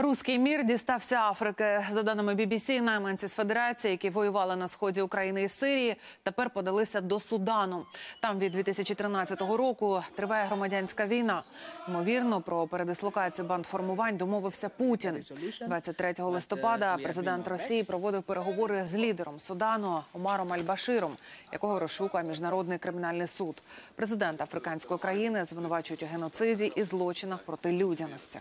Руський мір дістався Африки. За даними BBC, найманці з Федерації, які воювали на сході України і Сирії, тепер подалися до Судану. Там від 2013 року триває громадянська війна. Ймовірно, про передислокацію бандформувань домовився Путін. 23 листопада президент Росії проводив переговори з лідером Судану Омаром Аль-Баширом, якого розшукує міжнародний кримінальний суд. Президент африканської країни звинувачують у геноциді і злочинах проти людяності.